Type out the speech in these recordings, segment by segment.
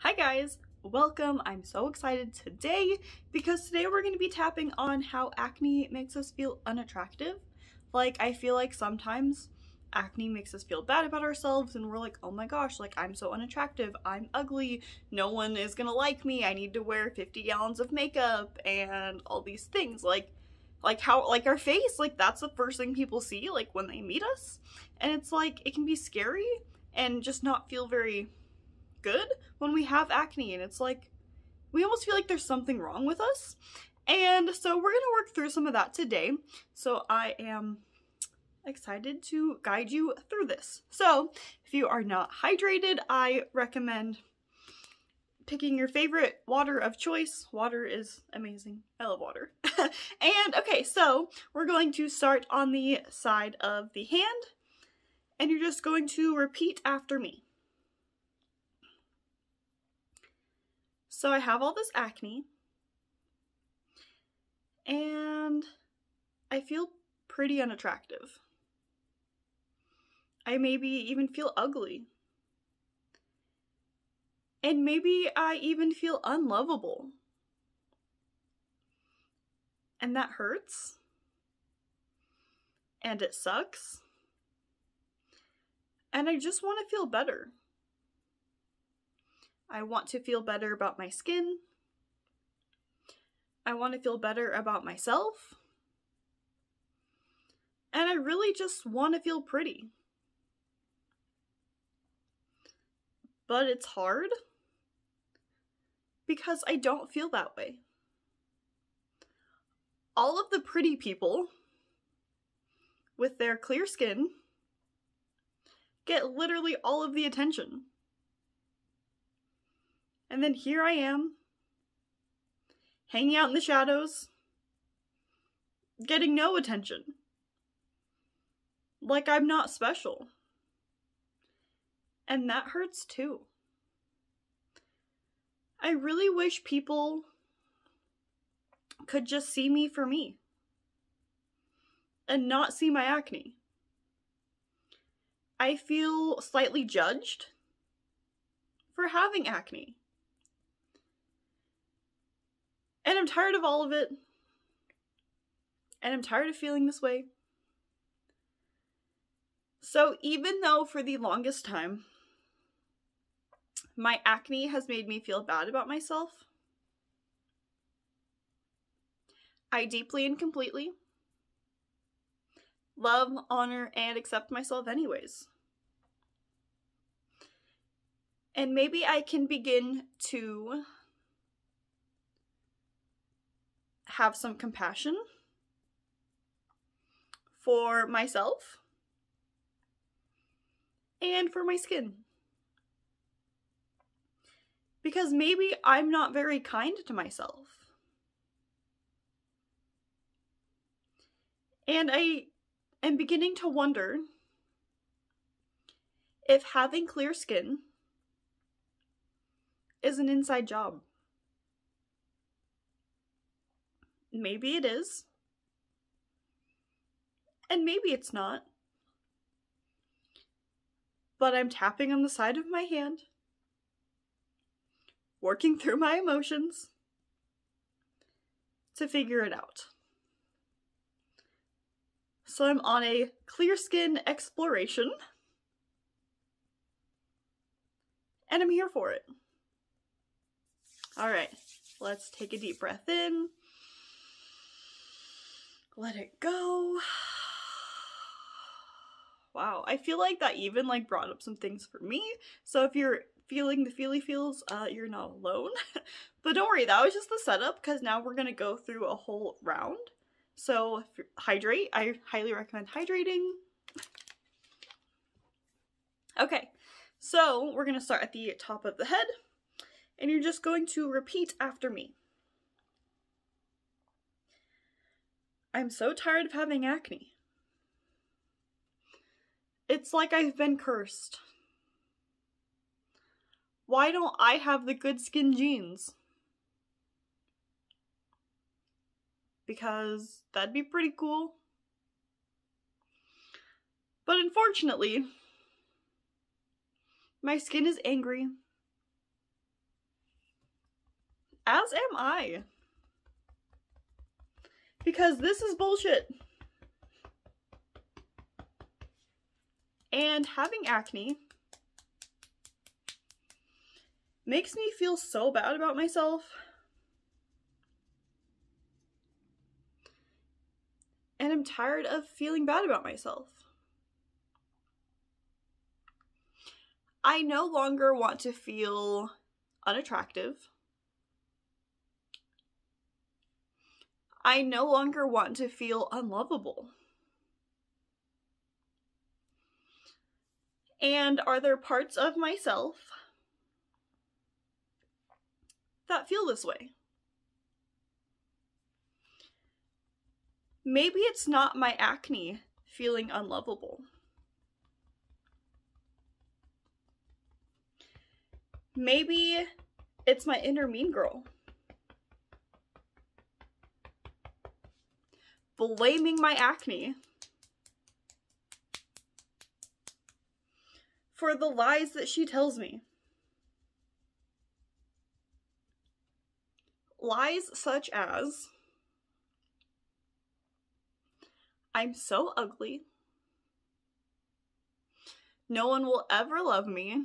Hi guys, welcome. I'm so excited today because today we're going to be tapping on how acne makes us feel unattractive. Like I feel like sometimes acne makes us feel bad about ourselves and we're like, oh my gosh, like I'm so unattractive, I'm ugly, no one is gonna like me, I need to wear 50 gallons of makeup and all these things. Like like how like our face, like that's the first thing people see like when they meet us. And it's like it can be scary and just not feel very good when we have acne and it's like we almost feel like there's something wrong with us. And so we're to work through some of that today. So I am excited to guide you through this. So if you are not hydrated, I recommend picking your favorite water of choice. Water is amazing. I love water. and okay, so we're going to start on the side of the hand and you're just going to repeat after me. So I have all this acne and I feel pretty unattractive. I maybe even feel ugly. And maybe I even feel unlovable. And that hurts. And it sucks. And I just want to feel better. I want to feel better about my skin. I want to feel better about myself. And I really just want to feel pretty. But it's hard because I don't feel that way. All of the pretty people with their clear skin get literally all of the attention. And then here I am, hanging out in the shadows, getting no attention. Like I'm not special. And that hurts too. I really wish people could just see me for me and not see my acne. I feel slightly judged for having acne. And I'm tired of all of it. And I'm tired of feeling this way. So, even though for the longest time my acne has made me feel bad about myself, I deeply and completely love, honor, and accept myself, anyways. And maybe I can begin to have some compassion for myself and for my skin. Because maybe I'm not very kind to myself. And I am beginning to wonder if having clear skin is an inside job. Maybe it is. And maybe it's not. But I'm tapping on the side of my hand, working through my emotions to figure it out. So I'm on a clear skin exploration. And I'm here for it. Alright, let's take a deep breath in let it go. Wow, I feel like that even like brought up some things for me. So if you're feeling the feely feels, uh, you're not alone. but don't worry, that was just the setup because now we're gonna go through a whole round. So hydrate, I highly recommend hydrating. Okay, so we're gonna start at the top of the head and you're just going to repeat after me. I'm so tired of having acne. It's like I've been cursed. Why don't I have the good skin genes? Because that'd be pretty cool. But unfortunately, my skin is angry. As am I. Because this is bullshit. And having acne makes me feel so bad about myself. And I'm tired of feeling bad about myself. I no longer want to feel unattractive. I no longer want to feel unlovable. And are there parts of myself that feel this way? Maybe it's not my acne feeling unlovable. Maybe it's my inner mean girl. Blaming my acne for the lies that she tells me. Lies such as I'm so ugly. No one will ever love me.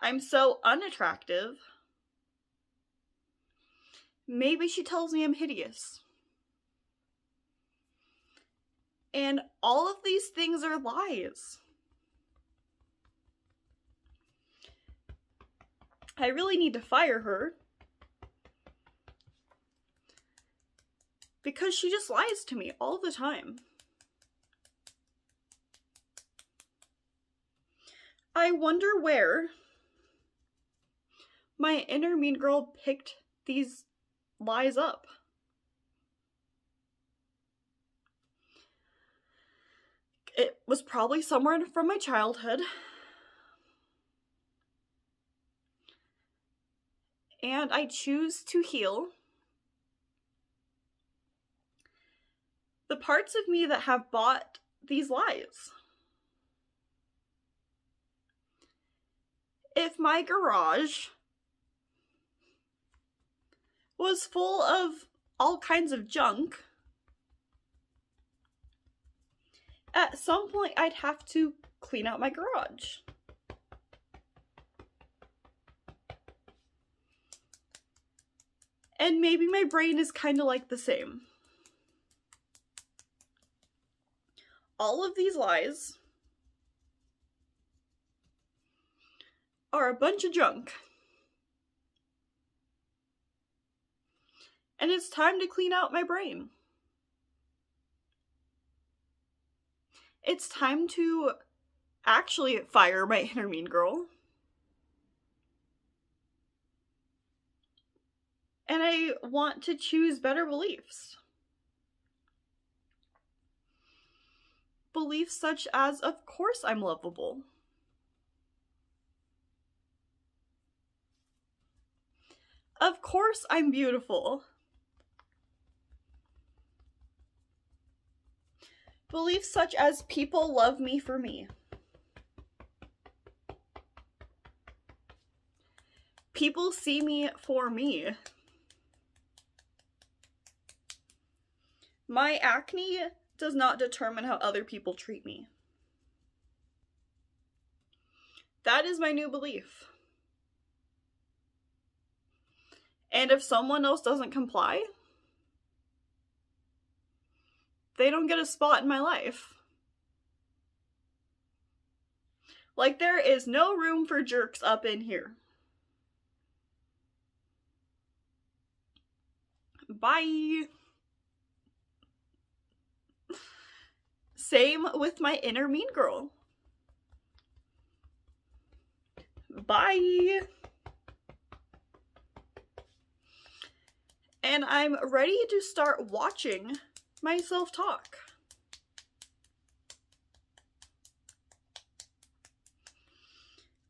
I'm so unattractive. Maybe she tells me I'm hideous. And all of these things are lies. I really need to fire her. Because she just lies to me all the time. I wonder where my inner mean girl picked these lies up. It was probably somewhere from my childhood. And I choose to heal the parts of me that have bought these lies. If my garage was full of all kinds of junk. At some point, I'd have to clean out my garage. And maybe my brain is kind of like the same. All of these lies are a bunch of junk. And it's time to clean out my brain. It's time to actually fire my inner mean girl. And I want to choose better beliefs. Beliefs such as, of course, I'm lovable. Of course, I'm beautiful. Beliefs such as people love me for me. People see me for me. My acne does not determine how other people treat me. That is my new belief. And if someone else doesn't comply, they don't get a spot in my life. Like, there is no room for jerks up in here. Bye. Same with my inner mean girl. Bye. And I'm ready to start watching my self-talk.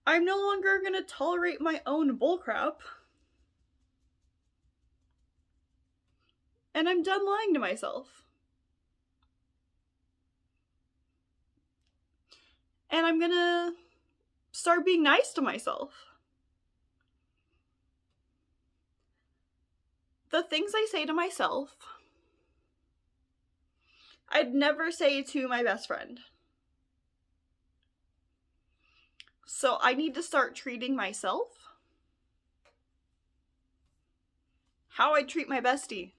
I'm no longer gonna tolerate my own bullcrap. And I'm done lying to myself. And I'm gonna start being nice to myself. the things I say to myself, I'd never say to my best friend. So I need to start treating myself how I treat my bestie.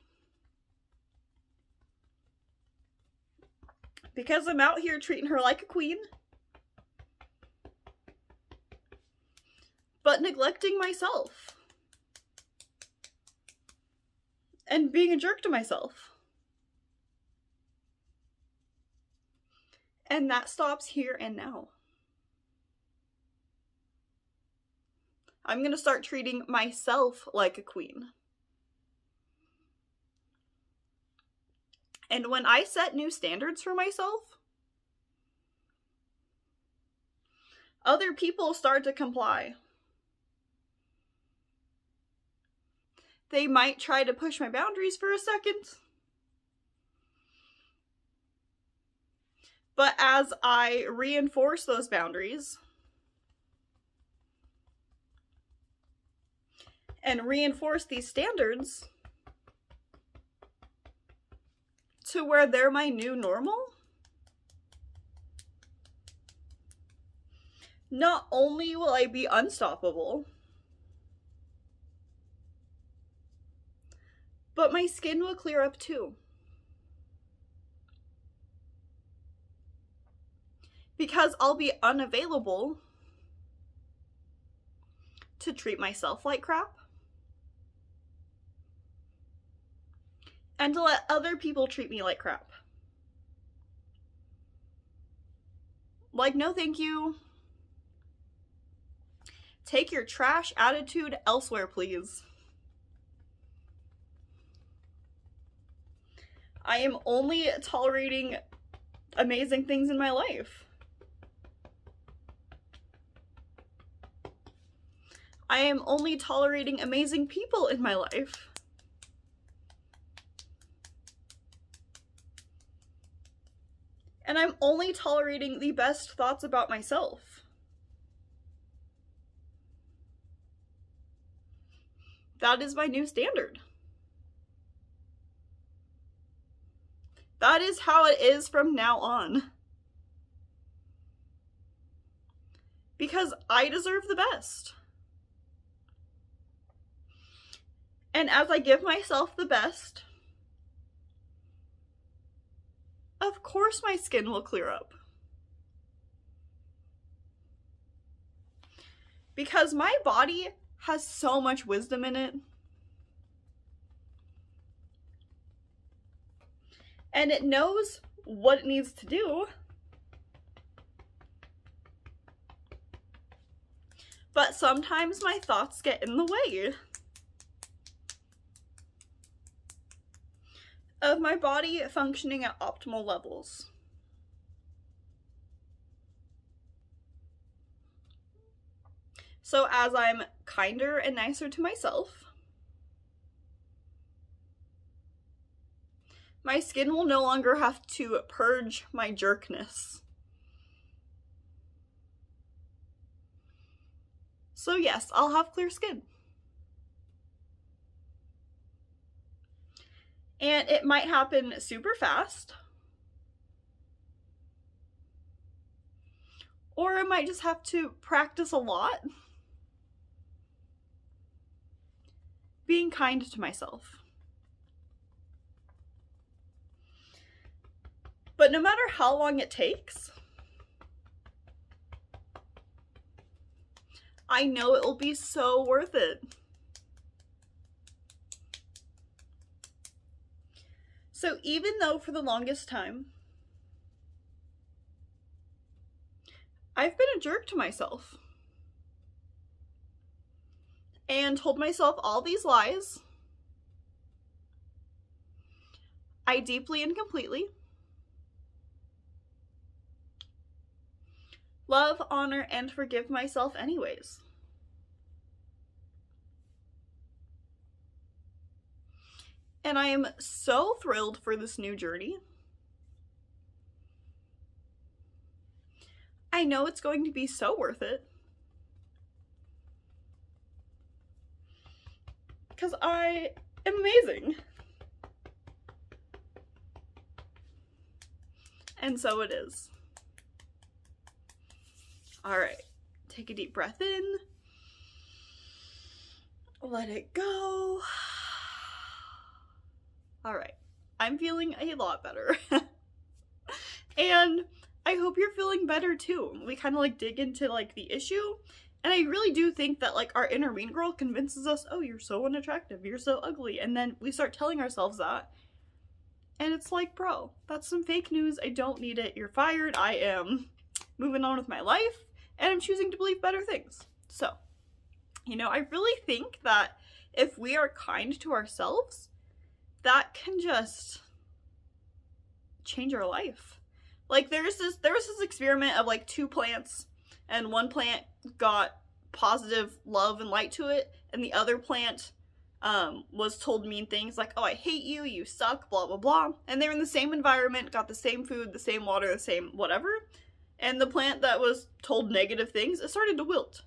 Because I'm out here treating her like a queen. But neglecting myself. And being a jerk to myself. And that stops here and now. I'm going to start treating myself like a queen. And when I set new standards for myself, other people start to comply. They might try to push my boundaries for a second. But as I reinforce those boundaries, and reinforce these standards to where they're my new normal, not only will I be unstoppable, but my skin will clear up too. Because I'll be unavailable to treat myself like crap. and to let other people treat me like crap. Like, no thank you. Take your trash attitude elsewhere, please. I am only tolerating amazing things in my life. I am only tolerating amazing people in my life. and I'm only tolerating the best thoughts about myself. That is my new standard. That is how it is from now on. Because I deserve the best. And as I give myself the best, of course my skin will clear up. Because my body has so much wisdom in it. And it knows what it needs to do. But sometimes my thoughts get in the way. Of my body functioning at optimal levels. So as I'm kinder and nicer to myself, my skin will no longer have to purge my jerkness. So yes, I'll have clear skin. And it might happen super fast. Or I might just have to practice a lot. Being kind to myself. But no matter how long it takes, I know it will be so worth it. So even though for the longest time, I've been a jerk to myself and told myself all these lies, I deeply and completely love, honor, and forgive myself anyways. And I am so thrilled for this new journey. I know it's going to be so worth it. Because I am amazing. And so it is. All right, take a deep breath in. Let it go. All right, I'm feeling a lot better. and I hope you're feeling better too. We kind of like dig into like the issue. And I really do think that like our inner mean girl convinces us, oh, you're so unattractive, you're so ugly. And then we start telling ourselves that. And it's like, bro, that's some fake news. I don't need it. You're fired. I am moving on with my life and I'm choosing to believe better things. So, you know, I really think that if we are kind to ourselves, that can just change our life. Like there's this there was this experiment of like two plants and one plant got positive love and light to it and the other plant um, was told mean things like, oh, I hate you, you suck, blah, blah, blah. And they're in the same environment, got the same food, the same water, the same whatever. And the plant that was told negative things, it started to wilt.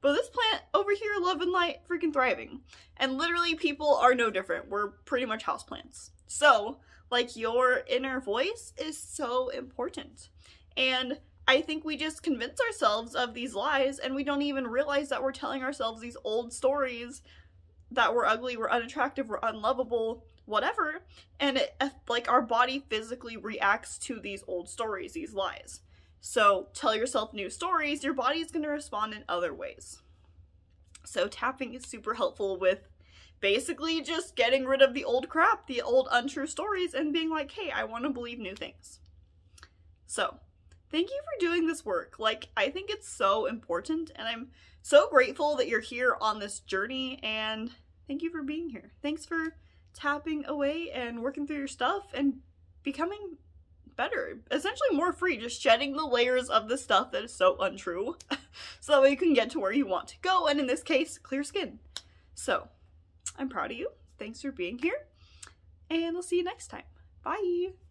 But this plant over here, love and light, freaking thriving. And literally, people are no different. We're pretty much houseplants. So, like, your inner voice is so important. And I think we just convince ourselves of these lies and we don't even realize that we're telling ourselves these old stories that we're ugly, we're unattractive, we're unlovable, whatever. And it, like our body physically reacts to these old stories, these lies. So tell yourself new stories, your body is going to respond in other ways. So tapping is super helpful with basically just getting rid of the old crap, the old untrue stories, and being like, hey, I want to believe new things. So, thank you for doing this work. Like, I think it's so important, and I'm so grateful that you're here on this journey, and thank you for being here. Thanks for tapping away and working through your stuff and becoming better. Essentially more free, just shedding the layers of the stuff that is so untrue so that way you can get to where you want to go, and in this case, clear skin. So, I'm proud of you. Thanks for being here, and I'll see you next time. Bye!